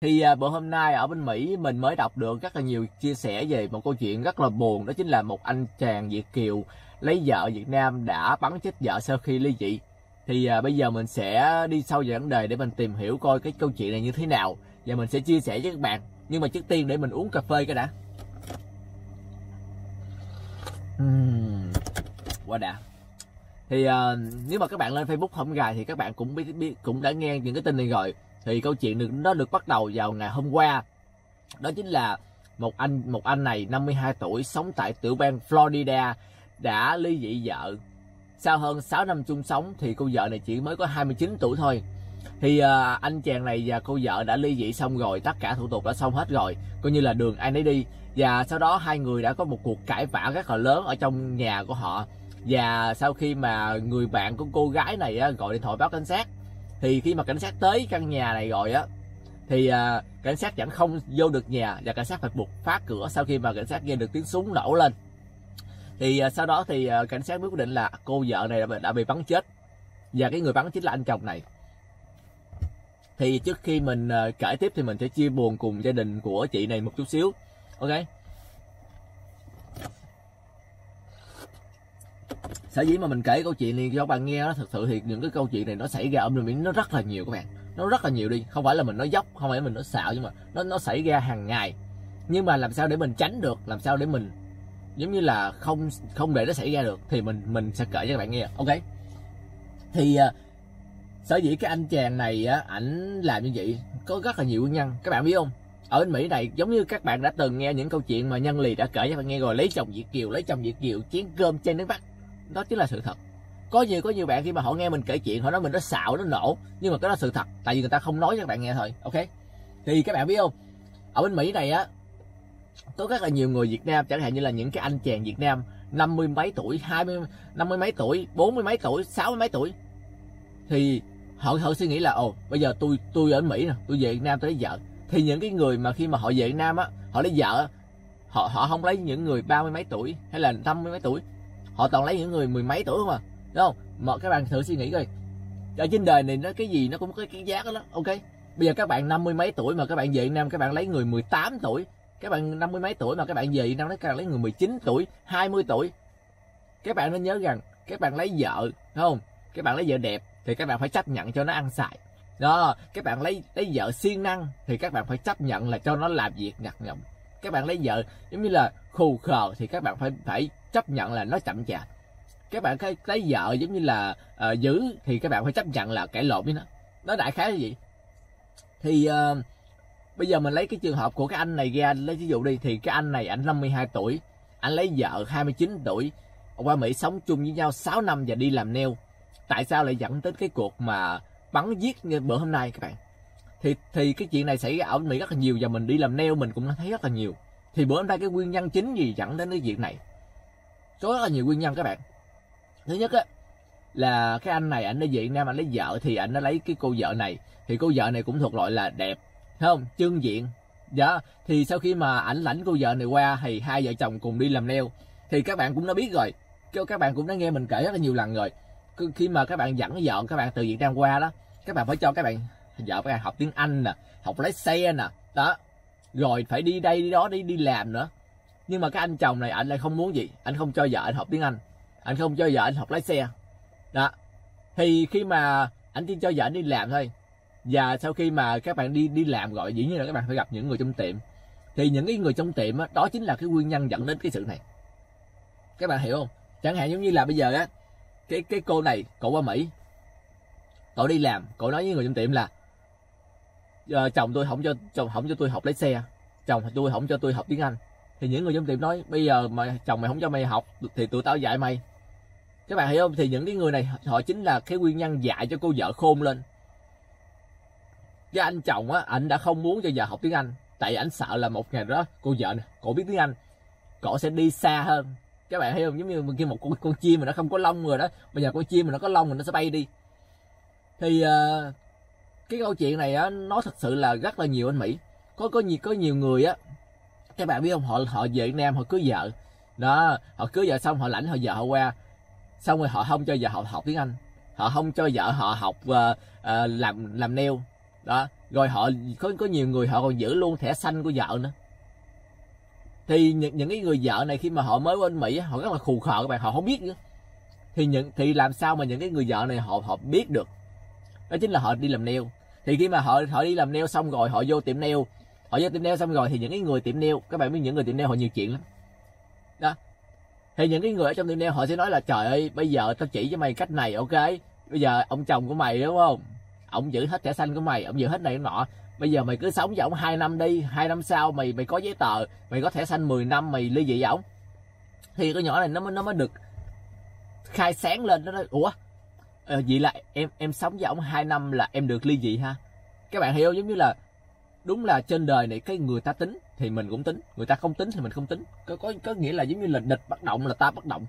thì à, bữa hôm nay ở bên Mỹ mình mới đọc được rất là nhiều chia sẻ về một câu chuyện rất là buồn đó chính là một anh chàng Việt kiều lấy vợ Việt Nam đã bắn chết vợ sau khi ly dị. Thì à, bây giờ mình sẽ đi sâu vào vấn đề để mình tìm hiểu coi cái câu chuyện này như thế nào. Và mình sẽ chia sẻ với các bạn. Nhưng mà trước tiên để mình uống cà phê cái đã. Uhm, quá đã. Thì à, nếu mà các bạn lên Facebook không gài thì các bạn cũng biết, biết cũng đã nghe những cái tin này rồi thì câu chuyện được nó được bắt đầu vào ngày hôm qua. Đó chính là một anh một anh này 52 tuổi sống tại tiểu bang Florida đã ly dị vợ. Sau hơn 6 năm chung sống thì cô vợ này chỉ mới có 29 tuổi thôi. Thì uh, anh chàng này và cô vợ đã ly dị xong rồi tất cả thủ tục đã xong hết rồi. Coi như là đường ai nấy đi. Và sau đó hai người đã có một cuộc cãi vã rất là lớn ở trong nhà của họ. Và sau khi mà người bạn của cô gái này á, gọi điện thoại báo cảnh sát thì khi mà cảnh sát tới căn nhà này rồi á thì uh, cảnh sát vẫn không vô được nhà và cảnh sát phải buộc phá cửa sau khi mà cảnh sát nghe được tiếng súng nổ lên. Thì uh, sau đó thì uh, cảnh sát quyết định là cô vợ này đã, đã bị bắn chết và cái người bắn chính là anh chồng này. Thì trước khi mình uh, kể tiếp thì mình sẽ chia buồn cùng gia đình của chị này một chút xíu ok? Sở dĩ mà mình kể câu chuyện này cho các bạn nghe đó thực sự thì những cái câu chuyện này nó xảy ra ở miền nó rất là nhiều các bạn. Nó rất là nhiều đi không phải là mình nói dốc không phải mình nói xạo nhưng mà nó nó xảy ra hàng ngày. Nhưng mà làm sao để mình tránh được làm sao để mình giống như là không không để nó xảy ra được thì mình mình sẽ kể cho các bạn nghe ok? Thì uh, sở dĩ cái anh chàng này á ảnh làm như vậy có rất là nhiều nguyên nhân các bạn biết không? Ở bên Mỹ này giống như các bạn đã từng nghe những câu chuyện mà nhân lì đã kể cho các bạn nghe rồi lấy chồng Việt kiều lấy chồng Việt kiều chén cơm trên nước bắc đó chính là sự thật. Có nhiều có nhiều bạn khi mà họ nghe mình kể chuyện, họ nói mình nó xạo, nó nổ. Nhưng mà cái đó là sự thật, tại vì người ta không nói cho các bạn nghe thôi, ok? Thì các bạn biết không? Ở bên mỹ này á, có rất là nhiều người việt nam, chẳng hạn như là những cái anh chàng việt nam, năm mươi mấy tuổi, hai mươi, năm mươi mấy tuổi, bốn mươi mấy tuổi, sáu mươi mấy tuổi. Thì họ họ suy nghĩ là, ồ, bây giờ tôi tôi ở mỹ nè, tôi về việt nam tôi lấy vợ. Thì những cái người mà khi mà họ về việt nam á, họ lấy vợ, họ họ không lấy những người ba mươi mấy tuổi hay là năm mươi mấy tuổi họ toàn lấy những người mười mấy tuổi không à đúng không mà các bạn thử suy nghĩ coi ở trên đời này nó cái gì nó cũng có cái giá đó, đó ok bây giờ các bạn năm mươi mấy tuổi mà các bạn về Việt Nam các bạn lấy người 18 tuổi các bạn năm mươi mấy tuổi mà các bạn về Việt Nam các bạn lấy người 19 tuổi 20 tuổi các bạn nên nhớ rằng các bạn lấy vợ đúng không các bạn lấy vợ đẹp thì các bạn phải chấp nhận cho nó ăn xài đó các bạn lấy lấy vợ siêng năng thì các bạn phải chấp nhận là cho nó làm việc nhặt nhộng các bạn lấy vợ giống như là khù khờ thì các bạn phải phải chấp nhận là nó chậm chạp. Các bạn cái lấy vợ giống như là ờ, uh, giữ thì các bạn phải chấp nhận là cãi lộn với nó. Nó đại khái là gì? Thì uh, bây giờ mình lấy cái trường hợp của cái anh này ra lấy ví dụ đi thì cái anh này ảnh 52 tuổi anh lấy vợ 29 tuổi qua Mỹ sống chung với nhau 6 năm và đi làm neo tại sao lại dẫn đến cái cuộc mà bắn giết như bữa hôm nay các bạn? Thì thì cái chuyện này xảy ra ở Mỹ rất là nhiều và mình đi làm neo mình cũng thấy rất là nhiều. Thì bữa hôm nay cái nguyên nhân chính gì dẫn đến cái chuyện này? Có rất là nhiều nguyên nhân các bạn. Thứ nhất á, là cái anh này anh ở Việt Nam anh lấy vợ thì anh đã lấy cái cô vợ này. Thì cô vợ này cũng thuộc loại là đẹp, thấy không? Trưng diện. Dạ thì sau khi mà ảnh lãnh cô vợ này qua thì hai vợ chồng cùng đi làm neo thì các bạn cũng đã biết rồi. Các bạn cũng đã nghe mình kể rất là nhiều lần rồi. Khi mà các bạn dẫn vợ các bạn từ Việt Nam qua đó, các bạn phải cho các bạn, vợ các bạn học tiếng Anh nè, học lái xe nè. Đó. Rồi phải đi đây, đi đó, đi đi làm nữa nhưng mà cái anh chồng này anh lại không muốn gì. Anh không cho vợ anh học tiếng anh. Anh không cho vợ anh học lái xe. Đó. Thì khi mà anh chỉ cho vợ anh đi làm thôi. Và sau khi mà các bạn đi đi làm gọi dĩ nhiên là các bạn phải gặp những người trong tiệm. Thì những cái người trong tiệm đó, đó chính là cái nguyên nhân dẫn đến cái sự này. Các bạn hiểu không? Chẳng hạn giống như là bây giờ á cái cái cô này cậu qua mỹ. Cậu đi làm cậu nói với người trong tiệm là ờ, chồng tôi không cho chồng không cho tôi học lái xe. Chồng tôi không cho tôi học tiếng anh thì những người trong tiệm nói bây giờ mà chồng mày không cho mày học thì tụi tao dạy mày. Các bạn hiểu không? Thì những cái người này họ chính là cái nguyên nhân dạy cho cô vợ khôn lên. Cái anh chồng á anh đã không muốn cho vợ học tiếng anh tại anh sợ là một ngày đó cô vợ này, cổ biết tiếng anh cổ sẽ đi xa hơn. Các bạn hiểu không? Giống như khi một con, con chim mà nó không có lông rồi đó bây giờ con chim mà nó có lông thì nó sẽ bay đi. Thì uh, cái câu chuyện này á nó thật sự là rất là nhiều anh mỹ. Có có nhiều có nhiều người á các bạn biết không? Họ họ về Việt Nam họ cưới vợ. Đó họ cưới vợ xong họ lãnh họ vợ họ qua. Xong rồi họ không cho vợ họ học tiếng Anh. Họ không cho vợ họ học uh, uh, làm làm nail. Đó rồi họ có có nhiều người họ còn giữ luôn thẻ xanh của vợ nữa. Thì những những cái người vợ này khi mà họ mới qua Mỹ họ rất là khù khờ các bạn họ không biết nữa. Thì những thì làm sao mà những cái người vợ này họ họ biết được? Đó chính là họ đi làm nail. Thì khi mà họ họ đi làm nail xong rồi họ vô tiệm nail họ vô tiệm nail xong rồi thì những cái người tiệm nail, các bạn biết những người tiệm nail họ nhiều chuyện lắm. Đó. Thì những cái người ở trong tiệm nail họ sẽ nói là, trời ơi, bây giờ tao chỉ cho mày cách này, ok? Bây giờ ông chồng của mày, đúng không? Ông giữ hết thẻ xanh của mày, ông giữ hết này nọ. Bây giờ mày cứ sống với ổng hai năm đi, hai năm sau mày mày có giấy tờ, mày có thẻ xanh 10 năm, mày ly dị với ổng thì cái nhỏ này nó mới nó mới được khai sáng lên, nó nói, ủa? Ờ, vậy là em em sống với ổng hai năm là em được ly dị ha? Các bạn hiểu giống như là đúng là trên đời này cái người ta tính thì mình cũng tính, người ta không tính thì mình không tính. Có có có nghĩa là giống như là địch bất động là ta bất động.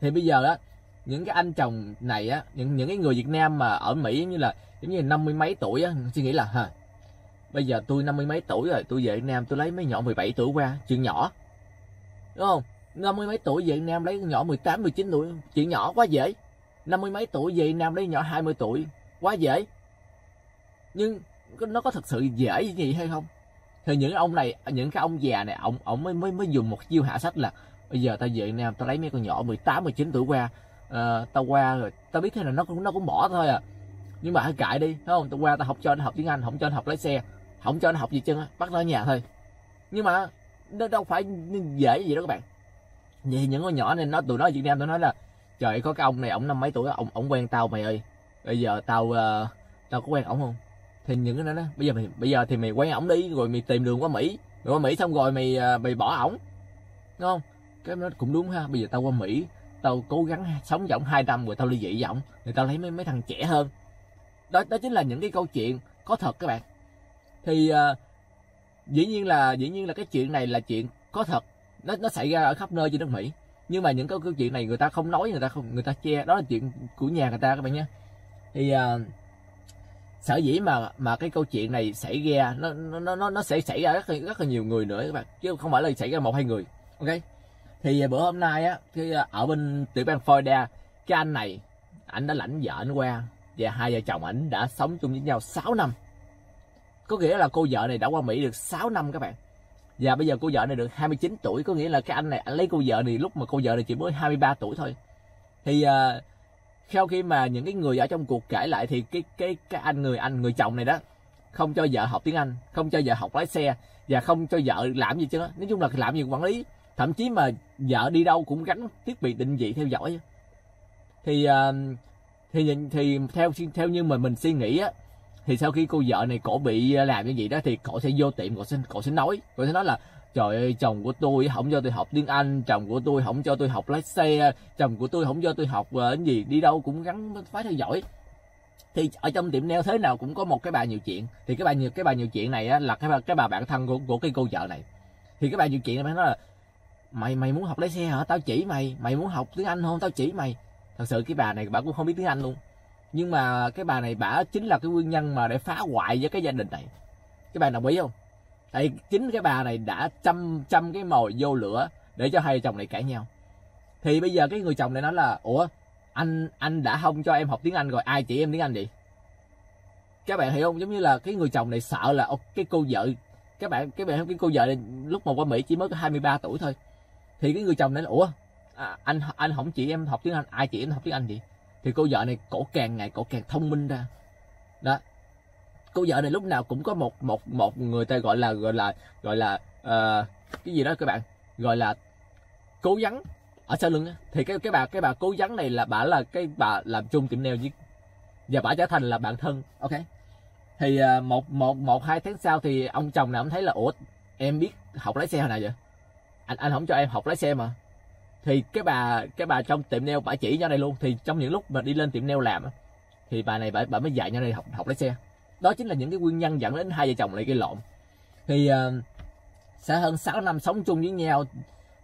Thì bây giờ á, những cái anh chồng này á, những những cái người Việt Nam mà ở Mỹ giống như là, giống như năm mươi mấy tuổi á, suy nghĩ là, hả? Bây giờ tôi năm mươi mấy tuổi rồi, tôi về Việt Nam tôi lấy mấy nhỏ 17 tuổi qua, chuyện nhỏ. Đúng không? Năm mươi mấy tuổi về Việt Nam lấy nhỏ 18 19 tuổi, chuyện nhỏ, quá dễ. Năm mươi mấy tuổi về Việt Nam lấy nhỏ 20 tuổi, quá dễ. Nhưng nó có thật sự dễ như vậy hay không? Thì những ông này những cái ông già này ông ông mới mới mới dùng một chiêu hạ sách là bây giờ tao về Việt Nam tao lấy mấy con nhỏ 18 19 tuổi qua uh, tao qua rồi tao biết thế là nó cũng nó cũng bỏ thôi à. Nhưng mà hãy cãi đi đúng không? Tao qua tao học cho anh học tiếng anh không cho anh học lái xe không cho anh học gì chân bắt nó ở nhà thôi. Nhưng mà nó đâu phải dễ gì đó các bạn. Vậy những con nhỏ này nó tụi nó ở việt nam tụi nói là trời có cái ông này ông năm mấy tuổi ông ông quen tao mày ơi. Bây giờ tao uh, tao có quen ổng không? Thì những cái đó đó. Bây giờ mày bây giờ thì mày quay ổng đi rồi mày tìm đường qua mỹ. Rồi qua mỹ xong rồi mày à, mày bỏ ổng. Đúng không? Cái nó cũng đúng ha. Bây giờ tao qua mỹ tao cố gắng sống với ổng hai năm rồi tao ly dị với ổng. Rồi tao lấy mấy mấy thằng trẻ hơn. Đó đó chính là những cái câu chuyện có thật các bạn. Thì uh, dĩ nhiên là dĩ nhiên là cái chuyện này là chuyện có thật. Nó nó xảy ra ở khắp nơi trên nước Mỹ. Nhưng mà những cái câu chuyện này người ta không nói người ta không người ta che. Đó là chuyện của nhà người ta các bạn nhé. Thì uh, sở dĩ mà mà cái câu chuyện này xảy ra nó nó nó nó sẽ xảy ra rất là, rất là nhiều người nữa các bạn chứ không phải là xảy ra một hai người. Ok? Thì à, bữa hôm nay á khi à, ở bên tiểu bang Florida cái anh này anh đã lãnh vợ anh qua và hai vợ chồng ảnh đã sống chung với nhau 6 năm. Có nghĩa là cô vợ này đã qua Mỹ được 6 năm các bạn. Và bây giờ cô vợ này được 29 tuổi có nghĩa là cái anh này anh lấy cô vợ này lúc mà cô vợ này chỉ mới 23 tuổi thôi. Thì uh, sau khi mà những cái người ở trong cuộc kể lại thì cái cái cái anh người anh người chồng này đó, không cho vợ học tiếng Anh, không cho vợ học lái xe và không cho vợ làm gì chứ. Nói chung là làm gì quản lý, thậm chí mà vợ đi đâu cũng gắn thiết bị định vị theo dõi. Thì ờ, thì thì theo theo như mà mình suy nghĩ á, thì sau khi cô vợ này cổ bị làm như vậy đó thì cổ sẽ vô tiệm, cổ sẽ cổ sẽ nói, cổ sẽ nói là trời ơi chồng của tôi không cho tôi học tiếng anh chồng của tôi không cho tôi học lái xe chồng của tôi không cho tôi học ờ, cái gì đi đâu cũng gắn phải theo dõi. Thì ở trong tiệm nail thế nào cũng có một cái bà nhiều chuyện. Thì cái bà nhiều cái bà nhiều chuyện này á, là cái bà, cái bà bạn thân của của cái cô vợ này. Thì cái bà nhiều chuyện này nói là mày mày muốn học lái xe hả? Tao chỉ mày. Mày muốn học tiếng anh không? Tao chỉ mày. Thật sự cái bà này bà cũng không biết tiếng anh luôn. Nhưng mà cái bà này bà chính là cái nguyên nhân mà để phá hoại với cái gia đình này. Cái bà đồng ý không? Tại chính cái bà này đã chăm chăm cái mồi vô lửa để cho hai chồng này cãi nhau. Thì bây giờ cái người chồng này nói là ủa anh anh đã không cho em học tiếng anh rồi ai chỉ em tiếng anh vậy? Các bạn hiểu không? Giống như là cái người chồng này sợ là cái cô vợ các bạn các bạn cái cô vợ này lúc mà qua mỹ chỉ mới có 23 tuổi thôi. Thì cái người chồng này là ủa à, anh anh không chỉ em học tiếng anh ai chỉ em học tiếng anh vậy? Thì cô vợ này cổ càng ngày cổ càng thông minh ra. Đó cô vợ này lúc nào cũng có một một một người ta gọi là gọi là gọi là uh, cái gì đó các bạn? Gọi là cố gắng ở sau lưng thì cái cái bà cái bà cố gắng này là bà là cái bà làm chung tiệm nail với và bà trở thành là bạn thân ok? Thì uh, một một một hai tháng sau thì ông chồng này ông thấy là ủa em biết học lái xe hồi nào vậy? Anh anh không cho em học lái xe mà. Thì cái bà cái bà trong tiệm nail bà chỉ cho này luôn. Thì trong những lúc mà đi lên tiệm nail làm thì bà này bà, bà mới dạy cho này học học lái xe đó chính là những cái nguyên nhân dẫn đến hai vợ chồng lại gây lộn. Thì uh, sẽ hơn 6 năm sống chung với nhau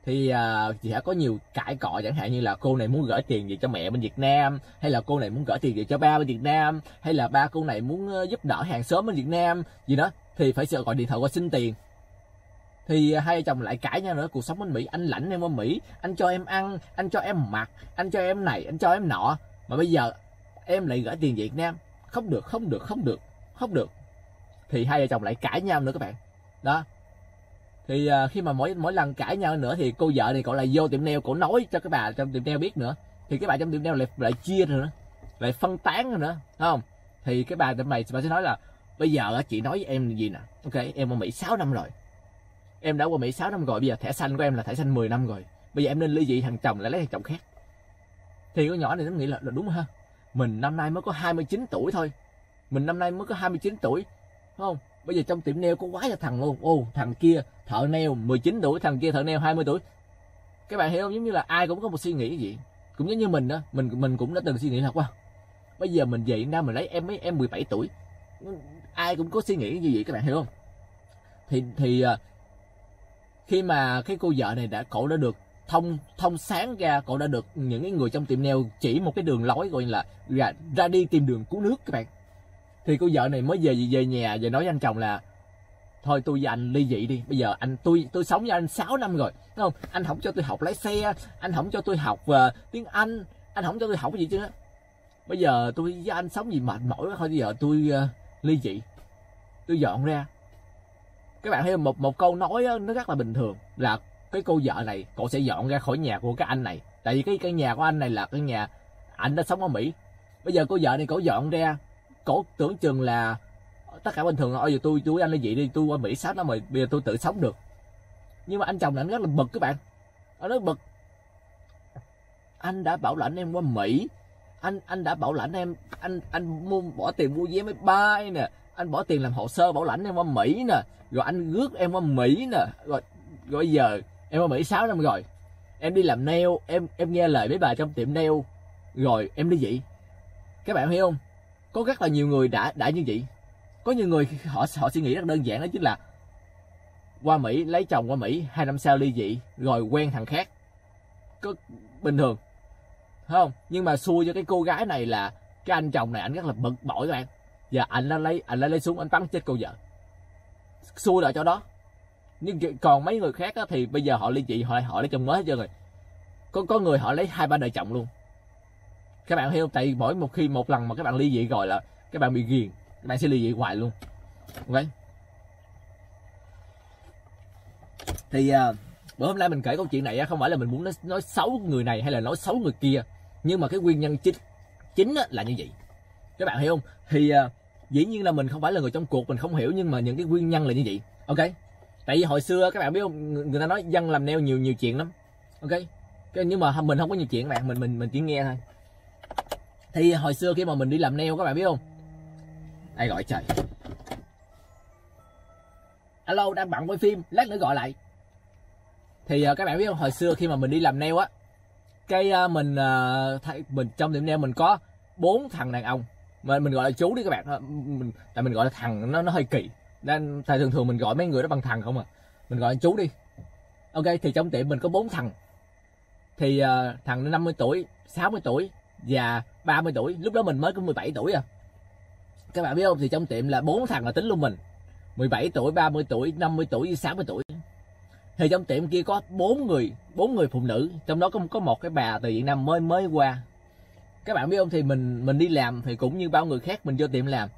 thì uh, sẽ có nhiều cãi cọ chẳng hạn như là cô này muốn gửi tiền về cho mẹ bên Việt Nam hay là cô này muốn gửi tiền về cho ba bên Việt Nam hay là ba cô này muốn uh, giúp đỡ hàng xóm bên Việt Nam gì đó thì phải sợ gọi điện thoại qua xin tiền. Thì hai vợ chồng lại cãi nhau nữa cuộc sống bên Mỹ anh lãnh em ở Mỹ anh cho em ăn anh cho em mặc anh cho em này anh cho em nọ mà bây giờ em lại gửi tiền Việt Nam. Không được không được không được không được. Thì hai vợ chồng lại cãi nhau nữa các bạn. Đó. Thì uh, khi mà mỗi mỗi lần cãi nhau nữa thì cô vợ này cậu lại vô tiệm nail cổ nói cho cái bà trong tiệm nail biết nữa. Thì cái bà trong tiệm nail lại lại chia nữa lại phân tán nữa đúng không? Thì cái bà tiệm này bà sẽ nói là bây giờ chị nói với em gì nè? Ok em ở mỹ 6 năm rồi. Em đã qua mỹ 6 năm rồi bây giờ thẻ xanh của em là thẻ xanh 10 năm rồi. Bây giờ em nên ly dị thằng chồng lại lấy thằng chồng khác. Thì con nhỏ này nó nghĩ là, là đúng ha. Mình năm nay mới có 29 tuổi thôi mình năm nay mới có 29 tuổi đúng không? Bây giờ trong tiệm nail có quá là thằng luôn. Ô thằng kia thợ nail 19 tuổi thằng kia thợ nail 20 tuổi. Các bạn hiểu không? Giống như là ai cũng có một suy nghĩ gì cũng giống như mình đó mình mình cũng đã từng suy nghĩ là wow bây giờ mình về ra mình lấy em mấy em 17 tuổi. Ai cũng có suy nghĩ như vậy các bạn hiểu không? Thì thì à, khi mà cái cô vợ này đã cổ đã được thông thông sáng ra cổ đã được những cái người trong tiệm nail chỉ một cái đường lối gọi là ra, ra đi tìm đường cứu nước các bạn thì cô vợ này mới về về nhà và nói với anh chồng là thôi tôi với anh ly dị đi bây giờ anh tôi tôi sống với anh 6 năm rồi đúng không? Anh không cho tôi học lái xe anh không cho tôi học uh, tiếng anh anh không cho tôi học cái gì chứ bây giờ tôi với anh sống gì mệt mỏi thôi bây giờ tôi uh, ly dị. Tôi dọn ra. Các bạn thấy một một câu nói đó, nó rất là bình thường là cái cô vợ này cô sẽ dọn ra khỏi nhà của cái anh này. Tại vì cái cái nhà của anh này là cái nhà anh đã sống ở mỹ. Bây giờ cô vợ này cổ dọn ra cổ tưởng chừng là tất cả bình thường ôi, giờ tôi tôi anh ly vậy đi, tôi qua mỹ sát nó rồi bây giờ tôi tự sống được. Nhưng mà anh chồng anh rất là bực các bạn. Anh rất bực. Anh đã bảo lãnh em qua mỹ. Anh anh đã bảo lãnh em, anh anh mua, bỏ tiền mua vé máy bay nè. Anh bỏ tiền làm hồ sơ bảo lãnh em qua mỹ nè. Rồi anh rước em qua mỹ nè. Rồi rồi bây giờ em qua mỹ 6 năm rồi. Em đi làm nail, em em nghe lời mấy bà trong tiệm nail. Rồi em đi vậy. Các bạn hiểu không? Có rất là nhiều người đã đã như vậy. Có nhiều người họ họ suy nghĩ rất đơn giản đó chính là qua mỹ lấy chồng qua mỹ hai năm sau ly dị rồi quen thằng khác. Có bình thường Thấy không? Nhưng mà xui cho cái cô gái này là cái anh chồng này anh rất là bực bội các bạn. Và anh đã lấy anh đã lấy súng anh bắn chết cô vợ. Xui lại cho đó. Nhưng còn mấy người khác á, thì bây giờ họ ly dị họ họ lấy chồng mới hết trơn rồi. Có có người họ lấy hai ba đời chồng luôn các bạn hiểu không? Tại mỗi một khi một lần mà các bạn ly dị rồi là các bạn bị ghiền các bạn sẽ ly dị hoài luôn. Ok? Thì uh, bữa hôm nay mình kể câu chuyện này không phải là mình muốn nói, nói xấu người này hay là nói xấu người kia nhưng mà cái nguyên nhân chính chính là như vậy. Các bạn hiểu không? Thì uh, dĩ nhiên là mình không phải là người trong cuộc mình không hiểu nhưng mà những cái nguyên nhân là như vậy. Ok? Tại vì hồi xưa các bạn biết không? Người ta nói dân làm neo nhiều nhiều chuyện lắm. Ok? Nhưng mà mình không có nhiều chuyện các bạn. Mình mình mình chỉ nghe thôi thì hồi xưa khi mà mình đi làm neo các bạn biết không? Ai gọi trời? Alo đang bận quay phim lát nữa gọi lại. Thì uh, các bạn biết không? Hồi xưa khi mà mình đi làm neo á cái uh, mình uh, thay, mình trong tiệm neo mình có bốn thằng đàn ông. Mà mình gọi là chú đi các bạn. Mình, tại mình gọi là thằng nó nó hơi kỳ. Nên tại thường thường mình gọi mấy người đó bằng thằng không à. Mình gọi là chú đi. Ok thì trong tiệm mình có bốn thằng. Thì uh, thằng 50 tuổi 60 tuổi và 30 tuổi, lúc đó mình mới có 17 tuổi à. Các bạn biết không? Thì trong tiệm là bốn thằng là tính luôn mình. 17 tuổi 30 tuổi 50 tuổi với 60 tuổi. Thì trong tiệm kia có bốn người bốn người phụ nữ. Trong đó có có một cái bà từ Việt Nam mới mới qua. Các bạn biết không? Thì mình mình đi làm thì cũng như bao người khác mình vô tiệm làm.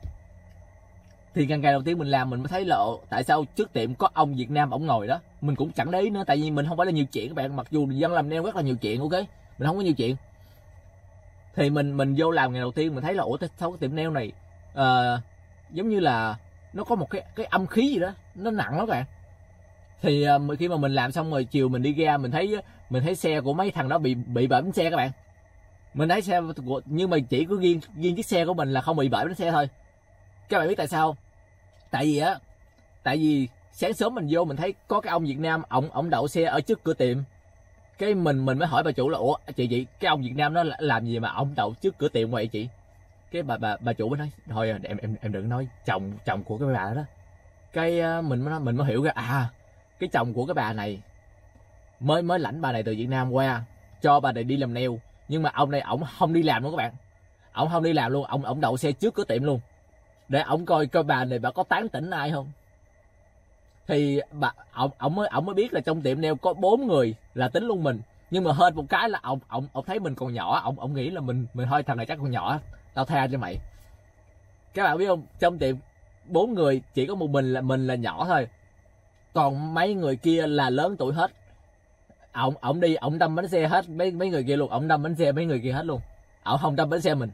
Thì ngày ngày đầu tiên mình làm mình mới thấy lộ tại sao trước tiệm có ông Việt Nam ổng ngồi đó? Mình cũng chẳng để ý nữa, tại vì mình không phải là nhiều chuyện các bạn. Mặc dù dân làm neo rất là nhiều chuyện, ok? Mình không có nhiều chuyện thì mình mình vô làm ngày đầu tiên mình thấy là ủa sao cái tiệm nail này uh, giống như là nó có một cái cái âm khí gì đó nó nặng lắm các bạn. Thì uh, khi mà mình làm xong rồi chiều mình đi ra mình thấy mình thấy xe của mấy thằng đó bị bị bể bánh xe các bạn. Mình thấy xe của nhưng mà chỉ có riêng riêng chiếc xe của mình là không bị bể bánh xe thôi. Các bạn biết tại sao tại vì á tại vì sáng sớm mình vô mình thấy có cái ông Việt Nam ổng ổng đậu xe ở trước cửa tiệm cái mình mình mới hỏi bà chủ là, ủa, chị chị, cái ông Việt Nam nó làm gì mà ông đậu trước cửa tiệm vậy chị? Cái bà bà bà chủ mới nói, thôi, em em em đừng nói, chồng chồng của cái bà đó. Cái ờ, mình mới mình mới hiểu ra à cái chồng của cái bà này mới mới lãnh bà này từ Việt Nam qua, cho bà này đi làm nail, nhưng mà ông này ổng không đi làm luôn các bạn. Ổng không đi làm luôn, ổng ổng đậu xe trước cửa tiệm luôn. Để ổng coi coi bà này bà có tán tỉnh ai không? Thì bà, ổng ổng mới ổng mới biết là trong tiệm nail có bốn người là tính luôn mình. Nhưng mà hơn một cái là ổng ổng ổng thấy mình còn nhỏ, ổng ổng nghĩ là mình mình thôi thằng này chắc còn nhỏ. Tao tha cho mày. Các bạn biết không? Trong tiệm, bốn người chỉ có một mình là mình là nhỏ thôi. Còn mấy người kia là lớn tuổi hết. Ổng ổng đi, ổng đâm bánh xe hết. Mấy mấy người kia luôn, ổng đâm bánh xe mấy người kia hết luôn. Ổng không đâm bánh xe mình.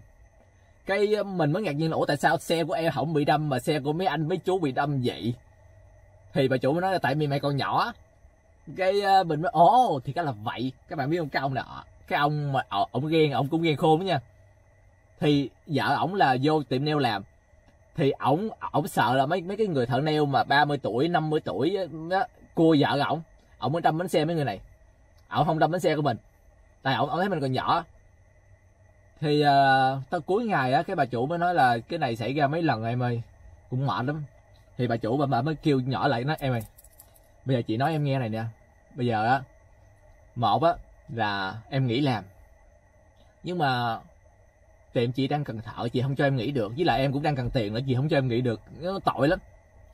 Cái, mình mới ngạc nhiên là, ủa, tại sao xe của em không bị đâm mà xe của mấy anh, mấy chú bị đâm vậy? Thì bà chủ mới nói là tại vì mày còn nhỏ. Cái ờ, uh, mình mới ồ thì cái là vậy. Các bạn biết không? Cái ông là cái ông mà ờ, ông ghen ông cũng ghen khôn đó nha. Thì vợ ổng là vô tiệm nail làm. Thì ổng ổng sợ là mấy mấy cái người thợ nail mà 30 tuổi 50 tuổi đó, cua vợ ổng. Ổng mới đâm bánh xe mấy người này. Ổng không đâm bánh xe của mình. Tại ổng ổng thấy mình còn nhỏ. Thì uh, tới cuối ngày á cái bà chủ mới nói là cái này xảy ra mấy lần em ơi? Cũng mệt lắm thì bà chủ bà, bà mới kêu nhỏ lại nói em ơi bây giờ chị nói em nghe này nè. Bây giờ á một á là em nghỉ làm. Nhưng mà tiệm chị đang cần thợ chị không cho em nghỉ được. Với lại em cũng đang cần tiền nữa chị không cho em nghỉ được. Nó tội lắm.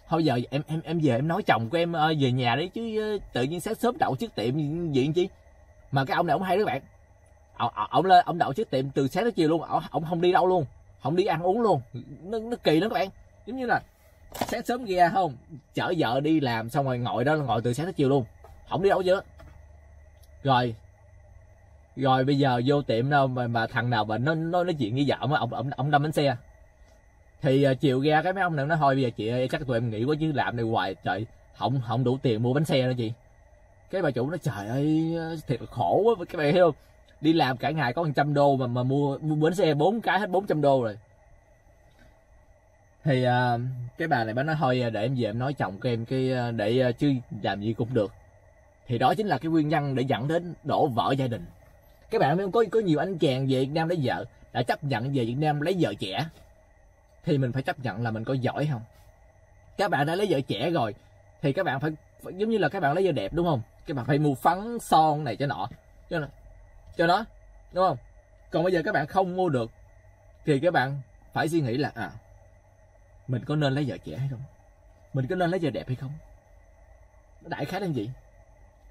Thôi giờ em em em về em nói chồng của em ờ, về nhà đấy chứ ờ, tự nhiên sáng sớm đậu trước tiệm gì chi? Mà cái ông này ông hay đó các bạn ông, ông lên ông đậu trước tiệm từ sáng tới chiều luôn ông, ông không đi đâu luôn. Không đi ăn uống luôn. Nó, nó kỳ lắm các bạn. Giống như là sáng sớm ra không? Chở vợ đi làm xong rồi ngồi đó ngồi từ sáng tới chiều luôn. Không đi đâu chứ rồi. Rồi bây giờ vô tiệm đâu mà, mà thằng nào mà nó nó nói chuyện với vợ mà ông ông ông đâm bánh xe. Thì uh, chiều ra cái mấy ông này nói thôi bây giờ chị chắc tụi em nghĩ quá chứ làm này hoài trời không không đủ tiền mua bánh xe nữa chị. Cái bà chủ nó trời ơi thiệt là khổ quá. Các bạn hiểu không? Đi làm cả ngày có 100 đô mà mà mua mua bánh xe bốn cái hết 400 đô rồi thì uh, cái bà này bà nói thôi à, để em về em nói chồng của em cái à, để uh, chứ làm gì cũng được. Thì đó chính là cái nguyên nhân để dẫn đến đổ vỡ gia đình. Các bạn biết không có có nhiều anh chàng về Việt Nam lấy vợ đã chấp nhận về Việt Nam lấy vợ trẻ thì mình phải chấp nhận là mình có giỏi không? Các bạn đã lấy vợ trẻ rồi thì các bạn phải, phải giống như là các bạn lấy vợ đẹp đúng không? Các bạn phải mua phấn son này cho nọ. Cho nó cho nó đúng không? Còn bây giờ các bạn không mua được thì các bạn phải suy nghĩ là à mình có nên lấy vợ trẻ hay không? Mình có nên lấy vợ đẹp hay không? Đại khái là gì?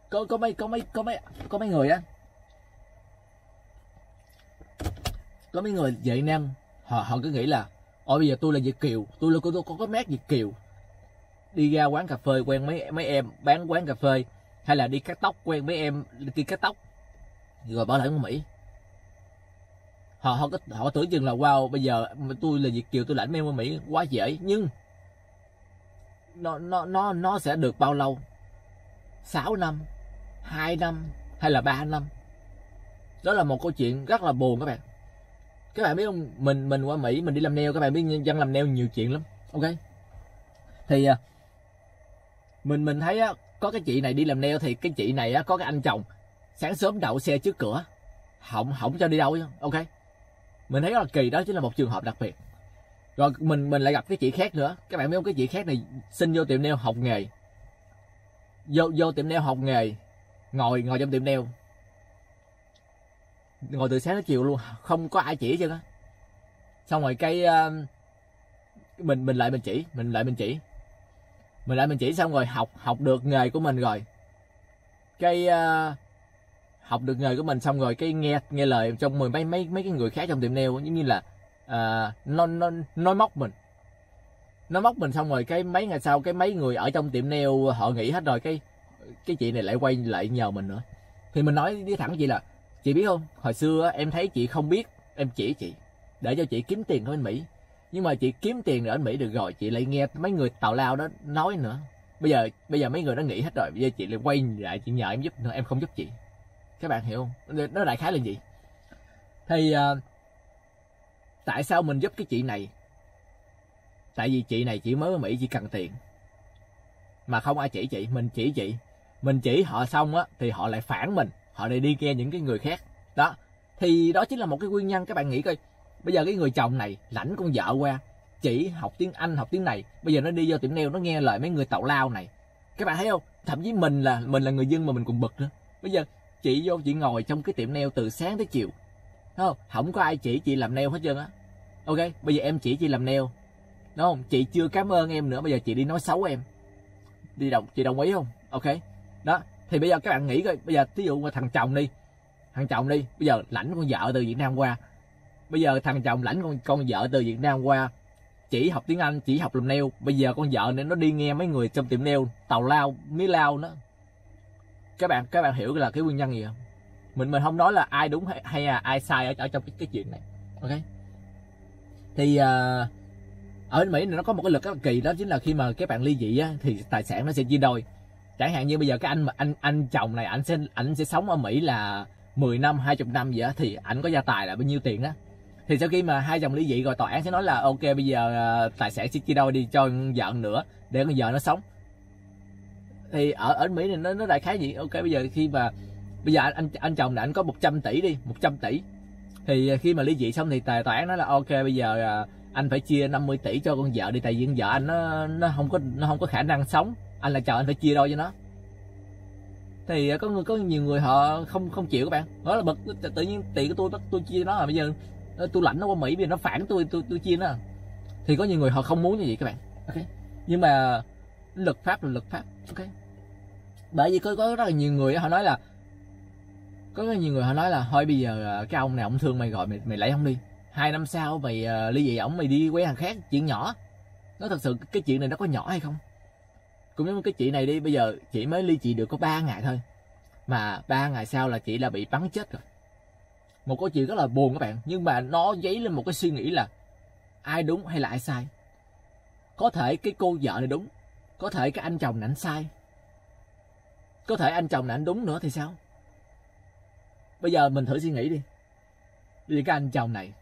Có có mấy có mấy có mấy có mấy người á. Có mấy người Việt Nam họ họ cứ nghĩ là, ôi, bây giờ tôi là Việt kiều, tôi là tôi có có mát Việt kiều. Đi ra quán cà phê quen mấy mấy em, bán quán cà phê, hay là đi cắt tóc quen mấy em, đi cắt tóc. Rồi bỏ lại ở Mỹ họ họ có họ tưởng chừng là wow bây giờ tôi là Việt kiều tôi lãnh em qua Mỹ quá dễ. Nhưng nó nó nó nó sẽ được bao lâu? 6 năm 2 năm hay là 3 năm? Đó là một câu chuyện rất là buồn các bạn. Các bạn biết không? Mình mình qua mỹ mình đi làm nail các bạn biết dân làm nail nhiều chuyện lắm ok? Thì à, mình mình thấy á, có cái chị này đi làm nail thì cái chị này á, có cái anh chồng. Sáng sớm đậu xe trước cửa. Hỏng hỏng cho đi đâu ok? Mình thấy rất là kỳ đó chính là một trường hợp đặc biệt. Rồi mình mình lại gặp cái chị khác nữa. Các bạn biết không? Cái chị khác này xin vô tiệm nail học nghề. Vô vô tiệm nail học nghề. Ngồi ngồi trong tiệm nail. Ngồi từ sáng đến chiều luôn. Không có ai chỉ chứ á. Xong rồi cái uh, mình mình lại mình chỉ mình lại mình chỉ. Mình lại mình chỉ xong rồi học học được nghề của mình rồi. Cái uh, học được nghề của mình xong rồi cái nghe nghe lời trong mười mấy mấy mấy cái người khác trong tiệm nail giống như là uh, nó nó nói móc mình. Nó móc mình xong rồi cái mấy ngày sau cái mấy người ở trong tiệm nail họ nghỉ hết rồi cái cái chị này lại quay lại nhờ mình nữa. Thì mình nói với thẳng chị là chị biết không hồi xưa em thấy chị không biết em chỉ chị để cho chị kiếm tiền ở bên mỹ. Nhưng mà chị kiếm tiền ở mỹ được rồi chị lại nghe mấy người tào lao đó nói nữa. Bây giờ bây giờ mấy người đã nghỉ hết rồi bây giờ chị lại quay lại chị nhờ em giúp nữa em không giúp chị các bạn hiểu không? Nó đại khái là gì? Thì uh, tại sao mình giúp cái chị này? Tại vì chị này chỉ mới ở mỹ chỉ cần tiền. Mà không ai chỉ chị mình chỉ chị. Mình chỉ họ xong á thì họ lại phản mình. Họ lại đi nghe những cái người khác. Đó. Thì đó chính là một cái nguyên nhân các bạn nghĩ coi. Bây giờ cái người chồng này lãnh con vợ qua chỉ học tiếng anh học tiếng này. Bây giờ nó đi vô tiệm nail nó nghe lời mấy người tàu lao này. Các bạn thấy không? Thậm chí mình là mình là người dân mà mình còn bực nữa. Bây giờ chị vô chị ngồi trong cái tiệm nail từ sáng tới chiều. Không? Không có ai chỉ chị làm nail hết trơn á. Ok, bây giờ em chỉ chị làm nail. Đúng không? Chị chưa cảm ơn em nữa, bây giờ chị đi nói xấu em. Đi đồng, chị đồng ý không? Ok. Đó, thì bây giờ các bạn nghĩ coi. Bây giờ ví dụ mà thằng chồng đi. Thằng chồng đi, bây giờ lãnh con vợ từ việt nam qua. Bây giờ thằng chồng lãnh con con vợ từ việt nam qua. Chỉ học tiếng Anh, chỉ học làm nail. Bây giờ con vợ này nó đi nghe mấy người trong tiệm nail tàu lao mía lao nó các bạn các bạn hiểu là cái nguyên nhân gì không? Mình mình không nói là ai đúng hay, hay là ai sai ở, ở trong cái, cái chuyện này ok? Thì uh, ở Mỹ này nó có một cái luật rất là kỳ đó chính là khi mà các bạn ly dị á, thì tài sản nó sẽ chia đôi. Chẳng hạn như bây giờ cái anh mà anh anh chồng này anh sẽ anh sẽ sống ở Mỹ là 10 năm 20 năm gì đó thì ảnh có gia tài là bao nhiêu tiền đó thì sau khi mà hai chồng ly dị rồi tòa án sẽ nói là ok bây giờ uh, tài sản sẽ chia đôi đi cho vợ nữa để con vợ nó sống thì ở ở Mỹ này nó nó đại khái gì ok, bây giờ khi mà, bây giờ anh anh chồng là anh có 100 tỷ đi 100 tỷ. Thì à, khi mà ly dị xong thì tài toán nó là ok, bây giờ à, anh phải chia 50 tỷ cho con vợ đi, tại vì con vợ anh nó nó không có, nó không có khả năng sống. Anh là chồng, anh phải chia đôi cho nó. Thì à, có người, có nhiều người họ không không chịu các bạn. Đó là bực, tự nhiên tiền của tôi tôi chia nó là bây giờ ờ, tôi lãnh nó qua mỹ, bây giờ nó phản tôi tôi tôi chia nó. Thì có nhiều người họ không muốn như vậy các bạn. Ok. Nhưng mà lực pháp là lực pháp ok. Bởi vì có có rất là nhiều người họ nói là có rất nhiều người họ nói là thôi bây giờ ờ, cái ông này ông thương mày gọi mày mày lấy không đi. Hai năm sau mày uh, ly dị ổng mày đi quen hàng khác chuyện nhỏ. Nó thật sự cái chuyện này nó có nhỏ hay không? Cũng giống cái chị này đi bây giờ chị mới ly dị được có 3 ngày thôi mà ba ngày sau là chị đã bị bắn chết rồi. Một câu chuyện rất là buồn các bạn nhưng mà nó dấy lên một cái suy nghĩ là ai đúng hay là ai sai. Có thể cái cô vợ này đúng có thể cái anh chồng ảnh sai. Có thể anh chồng ảnh đúng nữa thì sao? Bây giờ mình thử suy nghĩ đi. Vì cái anh chồng này.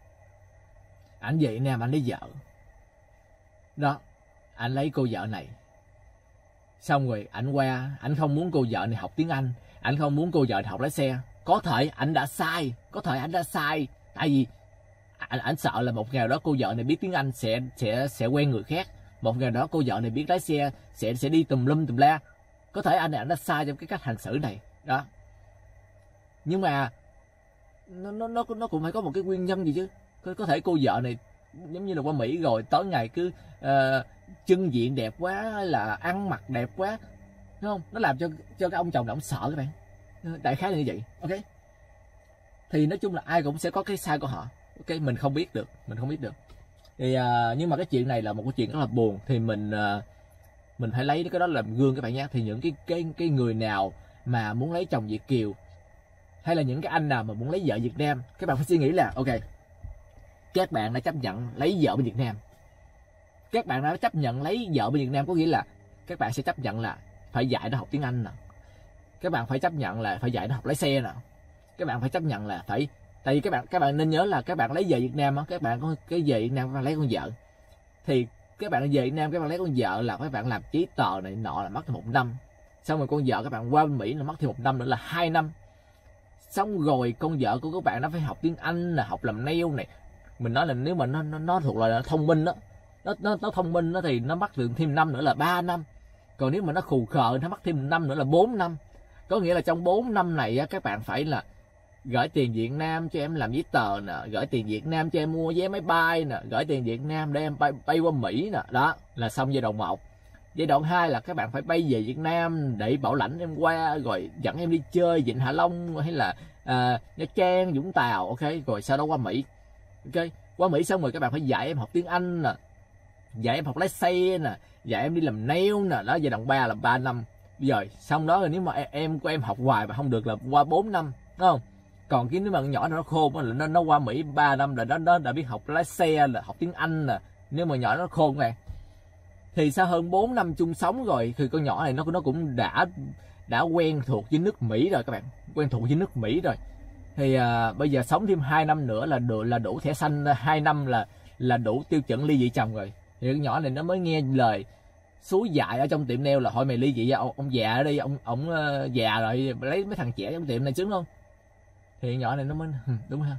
Ảnh vậy nè anh lấy vợ. Đó, anh lấy cô vợ này. Xong rồi ảnh qua, ảnh không muốn cô vợ này học tiếng anh, ảnh không muốn cô vợ này học lái xe. Có thể ảnh đã sai, có thể ảnh đã sai. Tại vì ảnh sợ là một ngày đó cô vợ này biết tiếng anh sẽ sẽ sẽ quen người khác một ngày đó cô vợ này biết lái xe sẽ sẽ đi tùm lum tùm la. Có thể anh này anh đã sai trong cái cách hành xử này. Đó. Nhưng mà nó nó nó nó cũng phải có một cái nguyên nhân gì chứ. Có, có thể cô vợ này giống như là qua mỹ rồi tối ngày cứ uh, chân diện đẹp quá hay là ăn mặc đẹp quá. Đúng không? Nó làm cho cho cái ông chồng ông sợ các bạn. Đại khái là như vậy. Ok? Thì nói chung là ai cũng sẽ có cái sai của họ. Ok? Mình không biết được. Mình không biết được thì uh, nhưng mà cái chuyện này là một cái chuyện rất là buồn. Thì mình uh, mình phải lấy cái đó làm gương các bạn nhé. Thì những cái cái cái người nào mà muốn lấy chồng Việt kiều hay là những cái anh nào mà muốn lấy vợ Việt Nam các bạn phải suy nghĩ là ok các bạn đã chấp nhận lấy vợ bên Việt Nam. Các bạn đã chấp nhận lấy vợ bên Việt Nam có nghĩa là các bạn sẽ chấp nhận là phải dạy nó học tiếng Anh nè. Các bạn phải chấp nhận là phải dạy nó học lái xe nè. Các bạn phải chấp nhận là phải tại vì các bạn các bạn nên nhớ là các bạn lấy về Việt Nam á các bạn có cái về Việt Nam các bạn lấy con vợ thì các bạn về Việt Nam các bạn lấy con vợ là các bạn làm giấy tờ này nọ là mất thêm một năm xong rồi con vợ các bạn qua bên Mỹ là mất thêm một năm nữa là hai năm xong rồi con vợ của các bạn nó phải học tiếng Anh là học làm nail này mình nói là nếu mà nó nó, nó thuộc loại là thông minh đó nó nó, nó thông minh nó thì nó mất được thêm năm nữa là 3 năm còn nếu mà nó khù khờ nó mất thêm năm nữa là 4 năm có nghĩa là trong 4 năm này á, các bạn phải là gửi tiền Việt Nam cho em làm giấy tờ nè gửi tiền Việt Nam cho em mua vé máy bay nè gửi tiền Việt Nam để em bay, bay qua Mỹ nè. Đó là xong giai đoạn 1 giai đoạn 2 là các bạn phải bay về Việt Nam để bảo lãnh em qua rồi dẫn em đi chơi Vịnh Hạ Long hay là à, Nha Trang Vũng Tàu ok? Rồi sau đó qua Mỹ ok? Qua Mỹ xong rồi các bạn phải dạy em học tiếng Anh nè dạy em học lái xe nè dạy em đi làm nail nè. Đó giai đoạn 3 là 3 năm. Rồi xong đó rồi nếu mà e, em của em học hoài mà không được là qua 4 năm đúng không? Còn cái nếu mà nhỏ nó khôn là nó nó qua Mỹ 3 năm là nó nó đã biết học lái xe là học tiếng Anh nè. Nếu mà nhỏ nó khôn này thì sau hơn 4 năm chung sống rồi thì con nhỏ này nó nó cũng đã đã quen thuộc với nước Mỹ rồi các bạn quen thuộc với nước Mỹ rồi. Thì à, bây giờ sống thêm 2 năm nữa là đủ là đủ thẻ xanh 2 năm là là đủ tiêu chuẩn ly dị chồng rồi. Thì con nhỏ này nó mới nghe lời suối dại ở trong tiệm nail là hỏi mày ly dị ông, ông già ở đây ông ông ờ, già rồi lấy mấy thằng trẻ trong tiệm này sướng không? Thì nhỏ này nó mới đúng ha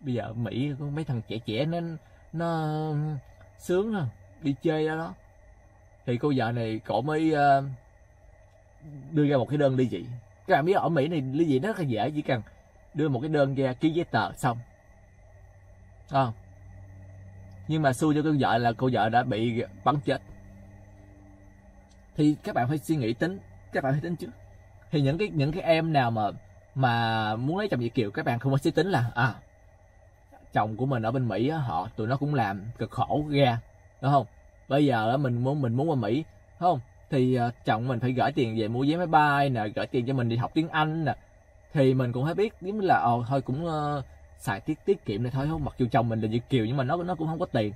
bây giờ mỹ có mấy thằng trẻ trẻ nó nó sướng không đi chơi đó đó. Thì cô vợ này cổ mới uh, đưa ra một cái đơn ly dị. Các bạn biết ở mỹ này ly dị nó rất là dễ chỉ cần đưa một cái đơn ra ký giấy tờ xong. À. nhưng mà xui cho cô vợ là cô vợ đã bị bắn chết. Thì các bạn phải suy nghĩ tính các bạn phải tính trước. Thì những cái những cái em nào mà mà muốn lấy chồng Việt kiều các bạn không có suy tính là à chồng của mình ở bên Mỹ á, họ tụi nó cũng làm cực khổ ra đúng không? Bây giờ á, mình muốn mình muốn qua Mỹ đúng không? Thì uh, chồng mình phải gửi tiền về mua vé máy bay nè gửi tiền cho mình đi học tiếng Anh nè. Thì mình cũng phải biết giống là ồ thôi cũng uh, xài tiết tiết kiệm này thôi không? Mặc dù chồng mình là Việt kiều nhưng mà nó nó cũng không có tiền.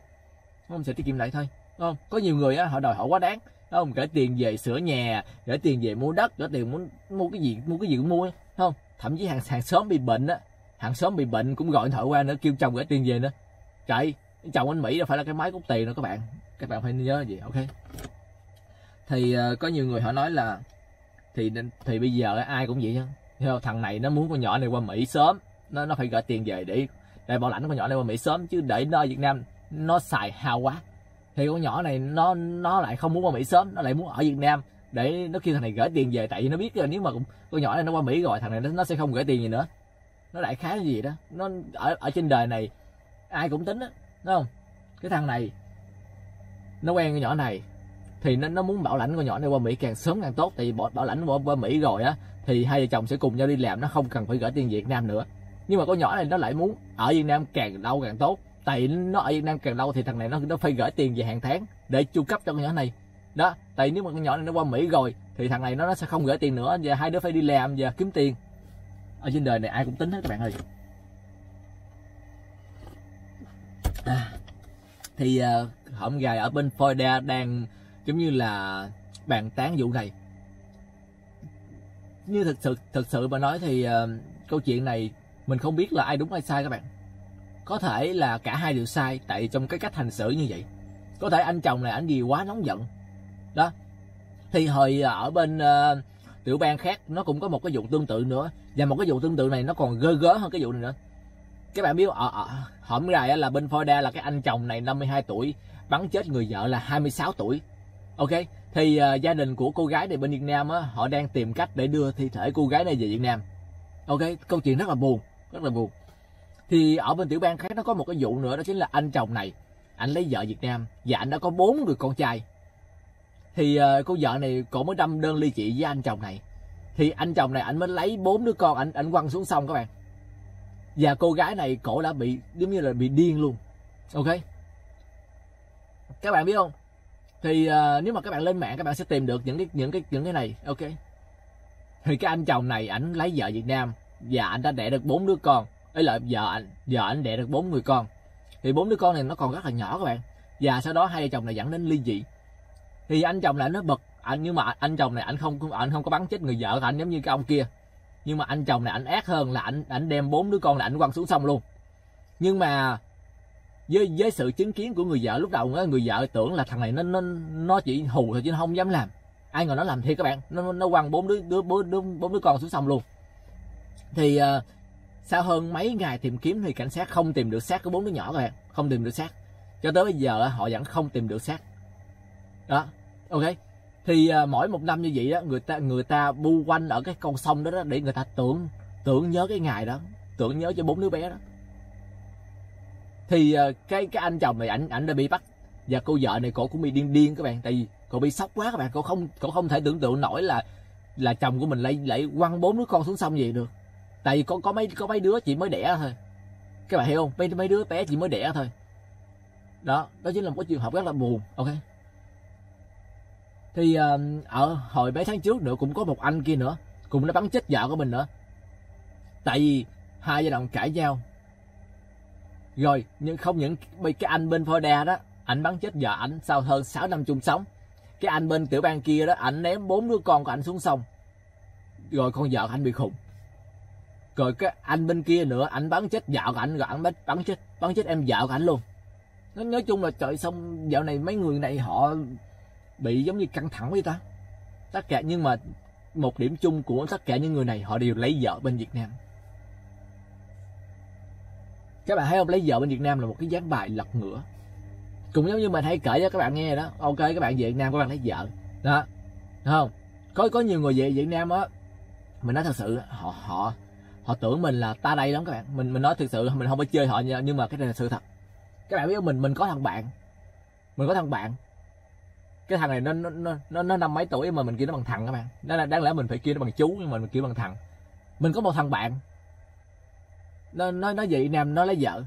Không? Sẽ tiết kiệm lại thôi đúng không? Có nhiều người á họ đòi họ quá đáng đúng không? Gửi tiền về sửa nhà gửi tiền về mua đất gửi tiền muốn mua cái gì mua cái gì cũng mua đúng không? Thậm chí hàng hàng xóm bị bệnh á. Hàng xóm bị bệnh cũng gọi điện thoại qua nữa kêu chồng gửi tiền về nữa. Trời chồng anh mỹ đâu phải là cái máy cút tiền đâu các bạn. Các bạn phải nhớ gì ok? Thì uh, có nhiều người họ nói là thì thì bây giờ ai cũng vậy chứ theo thằng này nó muốn con nhỏ này qua mỹ sớm. Nó nó phải gửi tiền về để để bảo lãnh con nhỏ này qua mỹ sớm chứ để nó việt nam nó xài hao quá. Thì con nhỏ này nó nó lại không muốn qua mỹ sớm nó lại muốn ở việt nam để nó kêu thằng này gửi tiền về tại vì nó biết là nếu mà con nhỏ này nó qua mỹ rồi thằng này nó, nó sẽ không gửi tiền gì nữa. Nó đại khái gì đó. Nó ở ở trên đời này ai cũng tính á đúng không? Cái thằng này nó quen con nhỏ này thì nó nó muốn bảo lãnh con nhỏ này qua Mỹ càng sớm càng tốt. Tại vì bảo, bảo lãnh qua, qua Mỹ rồi á thì hai vợ chồng sẽ cùng nhau đi làm nó không cần phải gửi tiền Việt Nam nữa. Nhưng mà con nhỏ này nó lại muốn ở Việt Nam càng lâu càng tốt. Tại nó ở Việt Nam càng lâu thì thằng này nó nó phải gửi tiền về hàng tháng để chu cấp cho con nhỏ này đó tại nếu mà con nhỏ này nó qua Mỹ rồi thì thằng này nó, nó sẽ không gửi tiền nữa. Và hai đứa phải đi làm và kiếm tiền. Ở trên đời này ai cũng tính hết các bạn ơi. À, thì ờ, uh, hôm gài ở bên Florida đang giống như là bàn tán vụ này. Như thực sự thực sự mà nói thì uh, câu chuyện này mình không biết là ai đúng ai sai các bạn. Có thể là cả hai đều sai tại trong cái cách hành xử như vậy. Có thể anh chồng này anh gì quá nóng giận đó. Thì hồi à, ở bên uh, tiểu bang khác nó cũng có một cái vụ tương tự nữa. Và một cái vụ tương tự này nó còn gơ gớ hơn cái vụ này nữa. Các bạn biết ở, ở hổm gài là bên Florida là cái anh chồng này 52 tuổi bắn chết người vợ là 26 tuổi. Ok? Thì uh, gia đình của cô gái này bên Việt Nam á họ đang tìm cách để đưa thi thể cô gái này về Việt Nam. Ok? Câu chuyện rất là buồn rất là buồn. Thì ở bên tiểu bang khác nó có một cái vụ nữa đó chính là anh chồng này anh lấy vợ Việt Nam và anh đã có bốn người con trai thì uh, cô vợ này cổ mới đâm đơn ly dị với anh chồng này. Thì anh chồng này anh mới lấy bốn đứa con anh anh quăng xuống sông các bạn. Và cô gái này cổ đã bị giống như là bị điên luôn. Ok? Các bạn biết không? Thì uh, nếu mà các bạn lên mạng các bạn sẽ tìm được những cái những cái những cái này. Ok? Thì cái anh chồng này ảnh lấy vợ Việt Nam và anh đã đẻ được bốn đứa con. Ấy là vợ anh vợ anh đẻ được bốn người con. Thì bốn đứa con này nó còn rất là nhỏ các bạn. Và sau đó hai vợ chồng này dẫn đến ly dị thì anh chồng lại nó bực anh nhưng mà anh chồng này anh không anh không có bắn chết người vợ của anh giống như cái ông kia. Nhưng mà anh chồng này anh ác hơn là anh anh đem bốn đứa con là anh quăng xuống sông luôn. Nhưng mà với với sự chứng kiến của người vợ lúc đầu người vợ tưởng là thằng này nó nó nó chỉ hù thôi chứ nó không dám làm. Ai ngờ nó làm thiệt các bạn nó nó quăng bốn đứa đứa bốn đứa bốn đứa con xuống sông luôn. Thì uh, sau hơn mấy ngày tìm kiếm thì cảnh sát không tìm được xác của bốn đứa nhỏ các bạn không tìm được xác. Cho tới bây giờ họ vẫn không tìm được xác. Đó ok. Thì à, mỗi một năm như vậy đó người ta người ta bu quanh ở cái con sông đó, đó để người ta tưởng tưởng nhớ cái ngày đó tưởng nhớ cho bốn đứa bé đó. Thì à, cái cái anh chồng này ảnh ảnh đã bị bắt. Và cô vợ này cổ cũng bị điên điên các bạn tại vì cô bị sốc quá các bạn. Cô không cô không thể tưởng tượng nổi là là chồng của mình lại lại quăng bốn đứa con xuống sông gì được. Tại vì có có mấy có mấy đứa chỉ mới đẻ thôi. Các bạn hiểu không? Mấy mấy đứa bé chỉ mới đẻ thôi. Đó đó chính là một cái trường hợp rất là buồn ok? Thì uh, ở hồi mấy tháng trước nữa cũng có một anh kia nữa cũng đã bắn chết vợ của mình nữa. Tại vì hai gia đoạn cãi nhau. Rồi nhưng không những cái anh bên Florida đó ảnh bắn chết vợ ảnh sau hơn 6 năm chung sống cái anh bên tiểu bang kia đó ảnh ném bốn đứa con của ảnh xuống sông. Rồi con vợ anh bị khùng. Rồi cái anh bên kia nữa ảnh bắn chết vợ của ảnh rồi ảnh bắn chết bắn chết em vợ của ảnh luôn. Nói, nói chung là trời xong dạo này mấy người này họ bị giống như căng thẳng với ta? Tất cả nhưng mà một điểm chung của tất cả những người này, họ đều lấy vợ bên Việt Nam. Các bạn thấy không? Lấy vợ bên Việt Nam là một cái dáng bài lật ngửa. Cũng giống như mình hay kể cho các bạn nghe đó. Ok, các bạn về Việt Nam, các bạn lấy vợ. Đó. Đúng không? Có có nhiều người về Việt Nam á, mình nói thật sự, họ họ họ tưởng mình là ta đây lắm các bạn. Mình mình nói thực sự, mình không phải chơi họ nhưng mà cái này là sự thật. Các bạn biết không? mình mình có thằng bạn. Mình có thằng bạn cái thằng này nó nó nó nó năm mấy tuổi mà mình kêu nó bằng thằng các bạn. Đó là đáng lẽ mình phải kêu nó bằng chú nhưng mà mình kêu bằng thằng. Mình có một thằng bạn. Nó nó nó vậy nam nó lấy vợ.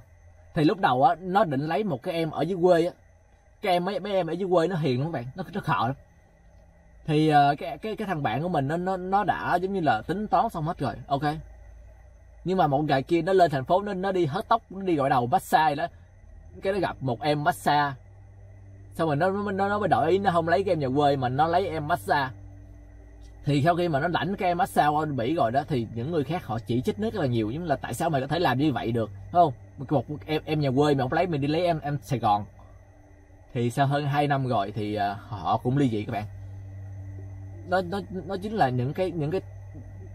Thì lúc đầu á nó định lấy một cái em ở dưới quê á. Cái em mấy mấy em ở dưới quê nó hiền lắm các bạn. Nó nó khờ lắm. Thì uh, cái cái cái thằng bạn của mình nó nó nó đã giống như là tính toán xong hết rồi. Ok. Nhưng mà một ngày kia nó lên thành phố nó nó đi hớt tóc nó đi gọi đầu massage đó. Cái nó gặp một em massage xong rồi nó nó nó mới đổi ý nó không lấy cái em nhà quê mà nó lấy em massage. Thì sau khi mà nó lãnh cái em massage qua mỹ rồi đó thì những người khác họ chỉ trích rất là nhiều giống là tại sao mày có thể làm như vậy được không? Một em em nhà quê mà không lấy mình đi lấy em em Sài Gòn. Thì sau hơn 2 năm rồi thì uh, họ cũng ly dị các bạn. Nó nó nó chính là những cái những cái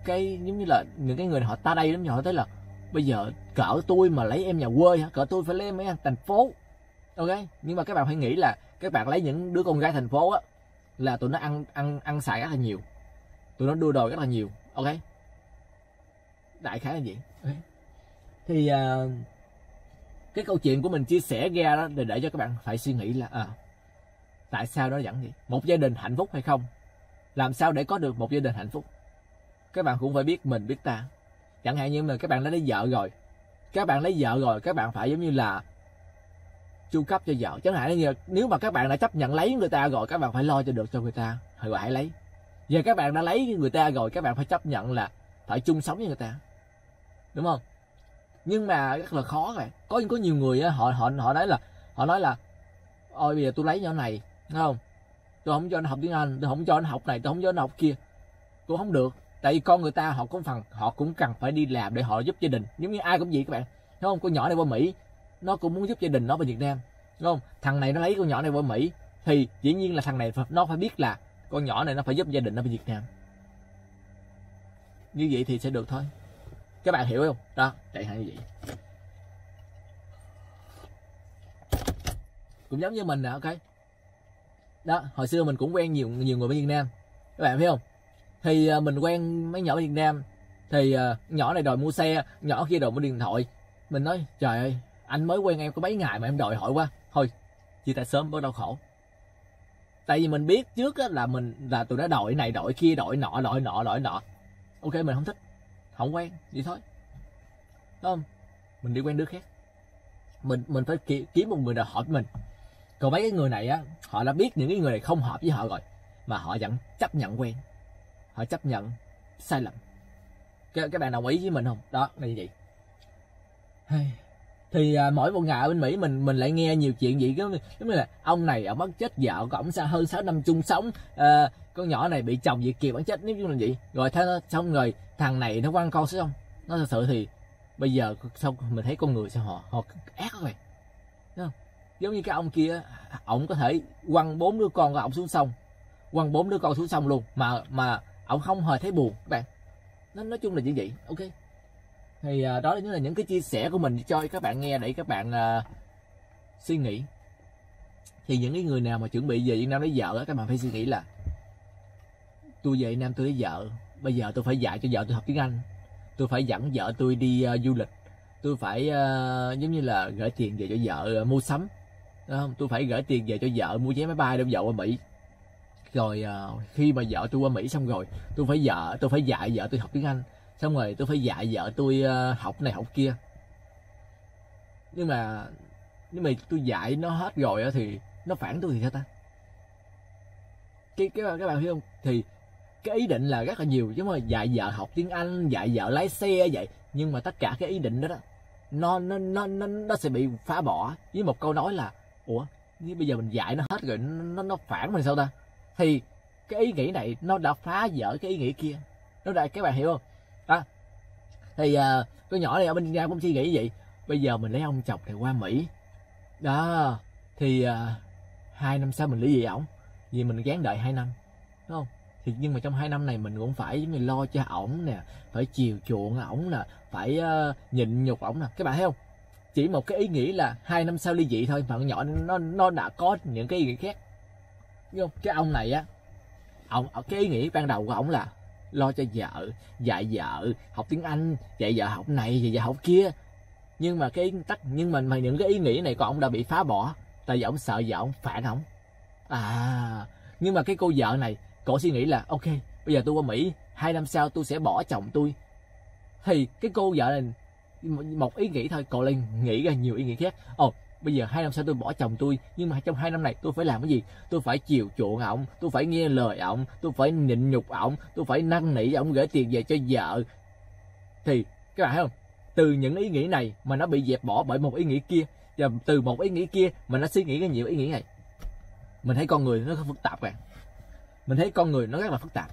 cái giống như là những cái người họ ta đây lắm họ thấy là bây giờ cỡ tôi mà lấy em nhà quê cỡ tôi phải lấy mấy em thành phố ok nhưng mà các bạn phải nghĩ là các bạn lấy những đứa con gái thành phố á là tụi nó ăn ăn ăn xài rất là nhiều. Tụi nó đua đòi rất là nhiều. Ok? Đại khái là vậy. okay. thì uh, cái câu chuyện của mình chia sẻ ra đó để để cho các bạn phải suy nghĩ là à, tại sao nó dẫn gì một gia đình hạnh phúc hay không? Làm sao để có được một gia đình hạnh phúc? Các bạn cũng phải biết mình biết ta. Chẳng hạn như mà các bạn đã lấy vợ rồi. Các bạn lấy vợ rồi các bạn phải giống như là chu cấp cho vợ. Chẳng hạn như nếu mà các bạn đã chấp nhận lấy người ta rồi các bạn phải lo cho được cho người ta. Rồi hãy lấy. Giờ các bạn đã lấy người ta rồi các bạn phải chấp nhận là phải chung sống với người ta. Đúng không? Nhưng mà rất là khó rồi có có nhiều người á, họ họ họ nói là họ nói là ôi bây giờ tôi lấy nhỏ này. Đúng không? Tôi không cho nó học tiếng anh tôi không cho nó học này tôi không cho nó học kia. Tôi không được. Tại vì con người ta họ cũng phần họ cũng cần phải đi làm để họ giúp gia đình. Giống như ai cũng vậy các bạn. Đúng không? Con nhỏ này qua mỹ nó cũng muốn giúp gia đình nó về việt nam đúng không? Thằng này nó lấy con nhỏ này qua mỹ. Thì dĩ nhiên là thằng này nó phải biết là con nhỏ này nó phải giúp gia đình nó về việt nam. Như vậy thì sẽ được thôi. Các bạn hiểu không? Đó chạy hạn như vậy. Cũng giống như mình nè ok. Đó hồi xưa mình cũng quen nhiều nhiều người ở Việt Nam. Các bạn thấy không? Thì uh, mình quen mấy nhỏ ở Việt Nam. Thì uh, nhỏ này đòi mua xe nhỏ kia đòi mua điện thoại. Mình nói trời ơi anh mới quen em có mấy ngày mà em đòi hỏi quá. Thôi chia tay sớm bớt đau khổ. Tại vì mình biết trước á, là mình là tụi nó đòi này đòi kia đòi nọ đòi nọ đòi nọ. Ok mình không thích. Không quen vậy thôi. Đúng không? Mình đi quen đứa khác. Mình mình phải kiếm một người nào hợp với mình. Còn mấy cái người này á họ đã biết những cái người này không hợp với họ rồi mà họ vẫn chấp nhận quen. Họ chấp nhận sai lầm. Các, các bạn đồng ý với mình không? Đó là như vậy thì à, mỗi một ngày ở bên Mỹ mình mình lại nghe nhiều chuyện gì giống như là ông này ông mất chết vợ của ông sao hơn 6 năm chung sống à, con nhỏ này bị chồng Việt kiều bắn chết nếu như là vậy. Rồi thế xong rồi thằng này nó quăng con xuống không nó thật sự thì bây giờ xong mình thấy con người sao họ họ ác rồi không? giống như cái ông kia ổng có thể quăng bốn đứa con của ổng xuống sông quăng bốn đứa con xuống sông luôn mà mà ổng không hề thấy buồn các bạn. Nó nói chung là như vậy ok? Thì uh, đó là những là những cái chia sẻ của mình cho các bạn nghe để các bạn uh, suy nghĩ. Thì những cái người nào mà chuẩn bị về Việt Nam lấy vợ các bạn phải suy nghĩ là tôi về Việt Nam tôi lấy vợ bây giờ tôi phải dạy cho vợ tôi học tiếng Anh tôi phải dẫn vợ tôi đi uh, du lịch tôi phải uh, giống như là gửi tiền về cho vợ uh, mua sắm. Đúng không? Tôi phải gửi tiền về cho vợ mua vé máy bay để vợ qua Mỹ. Rồi uh, khi mà vợ tôi qua Mỹ xong rồi tôi phải vợ tôi phải dạy vợ tôi học tiếng Anh xong rồi tôi phải dạy vợ tôi ờ, học này học kia. Nhưng mà nếu mà tôi dạy nó hết rồi thì nó phản tôi thì sao ta? Cái cái các bạn hiểu không? Thì cái ý định là rất là nhiều chứ mà dạy vợ học tiếng Anh dạy vợ lái xe vậy. Nhưng mà tất cả cái ý định đó đó nó nó nó nó, nó sẽ bị phá bỏ với một câu nói là ủa như bây giờ mình dạy nó hết rồi nó nó phản mình sao ta? Thì cái ý nghĩ này nó đã phá vỡ cái ý nghĩ kia. Nó đã các bạn hiểu không? Thì ờ, uh, cái nhỏ này ở bên Nga cũng suy nghĩ vậy. Bây giờ mình lấy ông chồng thì qua Mỹ. Đó thì uh, hai năm sau mình ly gì ổng vì mình gán đợi hai năm đúng không? Thì nhưng mà trong hai năm này mình cũng phải giống như lo cho ổng nè phải chiều chuộng ổng nè phải uh, nhịn nhục ổng nè. Các bạn thấy không? Chỉ một cái ý nghĩ là hai năm sau ly dị thôi mà con nhỏ nó nó đã có những cái ý nghĩ khác. Đúng không? Cái ông này á ông cái ý nghĩ ban đầu của ổng là lo cho vợ dạy vợ học tiếng anh dạy vợ học này dạy vợ học kia. Nhưng mà cái tắc nhưng mà, mà những cái ý nghĩ này của ông đã bị phá bỏ. Tại vì ông sợ vợ ông phản ông. À nhưng mà cái cô vợ này cổ suy nghĩ là ok bây giờ tôi qua mỹ hai năm sau tôi sẽ bỏ chồng tôi. Thì cái cô vợ này một ý nghĩ thôi cậu lên nghĩ ra nhiều ý nghĩ khác. Ồ bây giờ hai năm sau tôi bỏ chồng tôi, nhưng mà trong hai năm này tôi phải làm cái gì? Tôi phải chiều chuộng ổng, tôi phải nghe lời ổng, tôi phải nhịn nhục ổng, tôi phải năn nỉ ổng gửi tiền về cho vợ. Thì, các bạn thấy không? Từ những ý nghĩ này mà nó bị dẹp bỏ bởi một ý nghĩ kia, và từ một ý nghĩ kia mà nó suy nghĩ cái nhiều ý nghĩ này. Mình thấy con người nó phức tạp bạn. Mình thấy con người nó rất là phức tạp.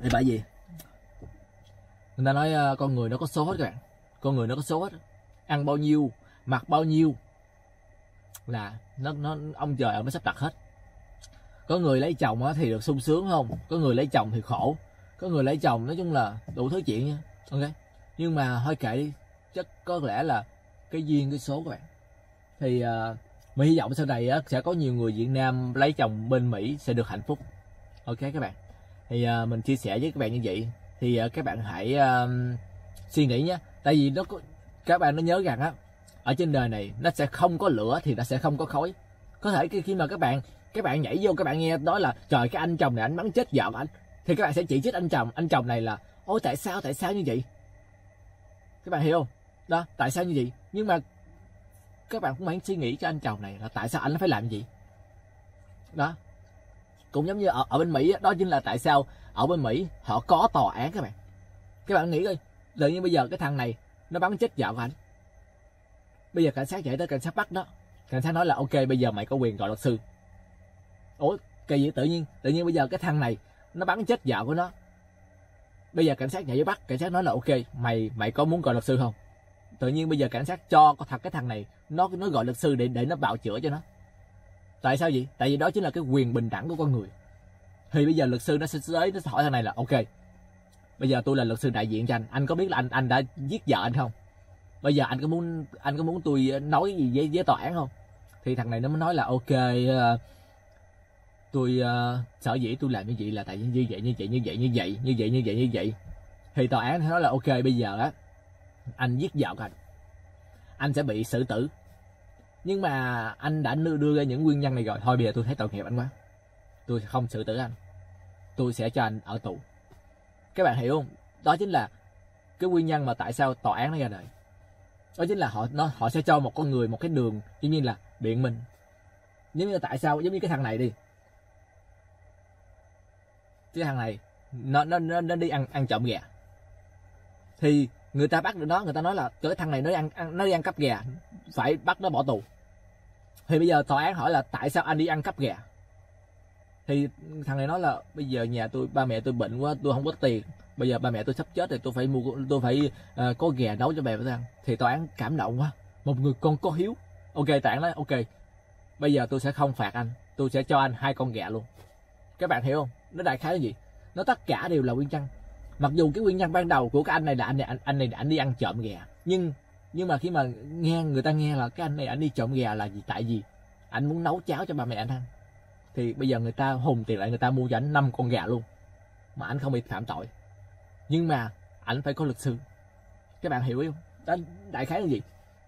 Thì bởi vì, người ta nói ờ, con người nó có số hết, các bạn con người nó có số hết ăn bao nhiêu mặc bao nhiêu là nó nó ông trời ông nó sắp đặt hết. Có người lấy chồng á thì được sung sướng không? Có người lấy chồng thì khổ. Có người lấy chồng nói chung là đủ thứ chuyện nha. Ok. Nhưng mà thôi kệ đi. Chắc có lẽ là cái duyên cái số các bạn. Thì uh, mình hy vọng sau này á, sẽ có nhiều người Việt Nam lấy chồng bên Mỹ sẽ được hạnh phúc. Ok các bạn. Thì uh, mình chia sẻ với các bạn như vậy. Thì uh, các bạn hãy uh, suy nghĩ nhé tại vì nó có, các bạn nó nhớ rằng á ở trên đời này nó sẽ không có lửa thì nó sẽ không có khói. Có thể khi mà các bạn các bạn nhảy vô các bạn nghe nói là trời cái anh chồng này anh bắn chết vợ anh. Thì các bạn sẽ chỉ trích anh chồng anh chồng này là ôi tại sao tại sao như vậy? Các bạn hiểu không? Đó tại sao như vậy? Nhưng mà các bạn cũng phải suy nghĩ cho anh chồng này là tại sao anh phải làm gì? Đó. Cũng giống như ở, ở bên mỹ đó chính là tại sao ở bên mỹ họ có tòa án các bạn. Các bạn nghĩ coi tự nhiên bây giờ cái thằng này, nó bắn chết vợ của anh bây giờ cảnh sát chạy tới cảnh sát bắt đó cảnh sát nói là, ok, bây giờ mày có quyền gọi luật sư. Ủa, kỳ vậy tự nhiên tự nhiên bây giờ cái thằng này, nó bắn chết vợ của nó. Bây giờ cảnh sát nhảy vô bắt, cảnh sát nói là, ok, mày mày có muốn gọi luật sư không? Tự nhiên bây giờ cảnh sát cho có thật cái thằng này, nó nó gọi luật sư để để nó bào chữa cho nó. Tại sao vậy? Tại vì đó chính là cái quyền bình đẳng của con người. Thì bây giờ luật sư nó sẽ tới, nó sẽ hỏi thằng này là, ok bây giờ tôi là luật sư đại diện cho anh. Anh có biết là anh anh đã giết vợ anh không? Bây giờ anh có muốn anh có muốn tôi nói gì với với tòa án không? Thì thằng này nó mới nói là ok uh, tôi uh, sở dĩ tôi làm như vậy là tại như vậy như vậy như vậy như vậy như vậy như vậy như vậy. Thì tòa án nói là ok bây giờ á anh giết vợ anh. Anh sẽ bị xử tử. Nhưng mà anh đã đưa ra những nguyên nhân này rồi. Thôi bây giờ tôi thấy tội nghiệp anh quá. Tôi không xử tử anh. Tôi sẽ cho anh ở tù các bạn hiểu không? Đó chính là cái nguyên nhân mà tại sao tòa án nó ra đời. Đó chính là họ nó họ sẽ cho một con người một cái đường giống như là biện minh. Giống như tại sao giống như cái thằng này đi. Cái thằng này nó nó nó, nó đi ăn ăn trộm gà. Thì người ta bắt được nó người ta nói là cái thằng này nó ăn, ăn nó đi ăn cắp gà phải bắt nó bỏ tù. Thì bây giờ tòa án hỏi là tại sao anh đi ăn cắp gà? Thì thằng này nói là bây giờ nhà tôi ba mẹ tôi bệnh quá tôi không có tiền. Bây giờ ba mẹ tôi sắp chết thì tôi phải mua tôi phải uh, có gà nấu cho mẹ tôi ăn. Thì tòa án cảm động quá. Một người con có hiếu. Ok tòa án nói ok bây giờ tôi sẽ không phạt anh. Tôi sẽ cho anh hai con gà luôn. Các bạn hiểu không? Nó đại khái là gì? Nó tất cả đều là nguyên nhân. Mặc dù cái nguyên nhân ban đầu của cái anh này là anh này anh, anh này anh đi ăn trộm gà. Nhưng nhưng mà khi mà nghe người ta nghe là cái anh này anh đi trộm gà là gì tại vì anh muốn nấu cháo cho ba mẹ anh ăn thì bây giờ người ta hùng tiền lại người ta mua cho anh năm con gà luôn. Mà anh không bị phạm tội. Nhưng mà anh phải có luật sư các bạn hiểu không? Đó đại khái là gì?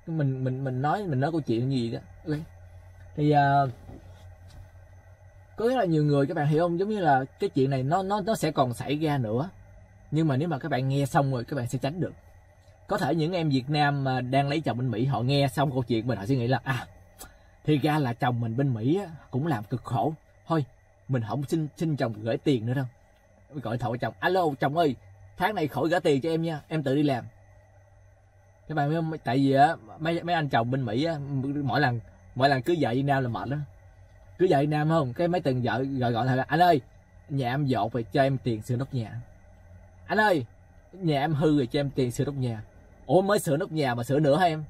Mình mình mình nói mình nói câu chuyện gì đó. Okay. thì uh, có rất là nhiều người các bạn hiểu không? Giống như là cái chuyện này nó nó nó sẽ còn xảy ra nữa. Nhưng mà nếu mà các bạn nghe xong rồi các bạn sẽ tránh được. Có thể những em Việt Nam mà đang lấy chồng bên Mỹ họ nghe xong câu chuyện mình họ suy nghĩ là à thì ra là chồng mình bên Mỹ cũng làm cực khổ. Thôi, mình không xin xin chồng gửi tiền nữa đâu. Gọi thoại chồng. Alo, chồng ơi, tháng này khỏi gửi tiền cho em nha. Em tự đi làm. Các bạn biết không tại vì á, mấy mấy anh chồng bên Mỹ á, mỗi lần mỗi lần cứ vợ Việt Nam là mệt đó cứ vợ Việt Nam không, cái mấy từng vợ gọi gọi là, anh ơi, nhà em dọn phải cho em tiền sửa nóc nhà. Anh ơi, nhà em hư rồi cho em tiền sửa nóc nhà. Ủa, mới sửa nóc nhà mà sửa nữa hả em?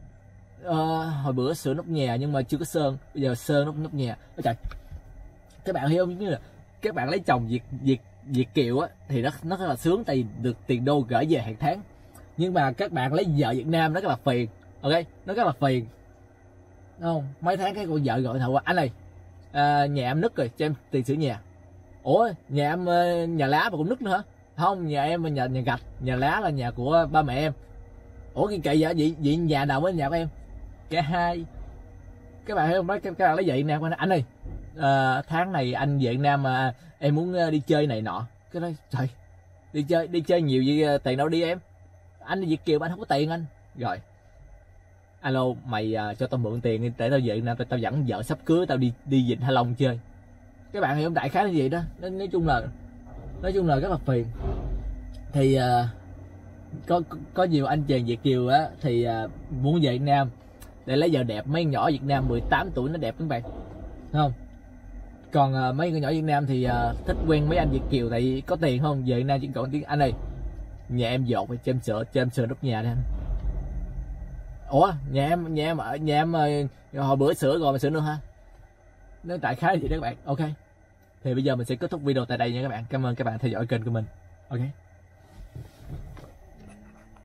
Uh, hồi bữa sửa nóc nhà nhưng mà chưa có sơn. Bây giờ sơn nóc nóc nhà Ôi trời. Các bạn hiểu không? Như là các bạn lấy chồng việt việt việt kiều á thì nó nó rất là sướng tại vì được tiền đô gửi về hàng tháng. Nhưng mà các bạn lấy vợ việt nam nó rất là phiền. Ok? Nó rất là phiền. Đúng không? Mấy tháng cái con vợ gọi thầu anh này à, nhà em nứt rồi cho em tiền sửa nhà. Ủa nhà em ờ, nhà lá mà cũng nứt nữa hả? Không nhà em là nhà nhà gạch nhà lá là nhà của ba mẹ em. Ủa cái kệ vậy? Vậy, vậy nhà nào mới nhà của em? Cả hai. Các bạn thấy không các, các bạn lấy vậy nè anh ơi à, tháng này anh về Việt Nam mà em muốn ờ, đi chơi này nọ. Cái đó trời đi chơi đi chơi nhiều gì ờ, tiền đâu đi em? Anh đi việt kiều anh không có tiền anh. Rồi. Alo mày uh, cho tao mượn tiền để tao về Nam tao, tao dẫn vợ sắp cưới tao đi đi vịnh Hạ Long chơi. Các bạn hiểu đại khái như vậy đó. Nói, nói chung là nói chung là rất là phiền. Thì uh, có có nhiều anh chàng Việt kiều á thì uh, muốn về Việt Nam để lấy vợ đẹp mấy nhỏ Việt Nam 18 tuổi nó đẹp các bạn. Không? Còn uh, mấy người nhỏ Việt Nam thì uh, thích quen mấy anh Việt kiều tại vì có tiền không? Về Việt Nam chỉ còn tiếng anh này. nhà em dột cho em sửa cho em sửa nóc nhà đi anh ủa nhà em nhà em ở nhà em ờ, hồi bữa sửa rồi mà sửa nữa ha? nó tại khái gì đó các bạn. Ok. Thì bây giờ mình sẽ kết thúc video tại đây nha các bạn. Cảm ơn các bạn theo dõi kênh của mình. Ok.